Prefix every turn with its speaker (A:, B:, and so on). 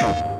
A: you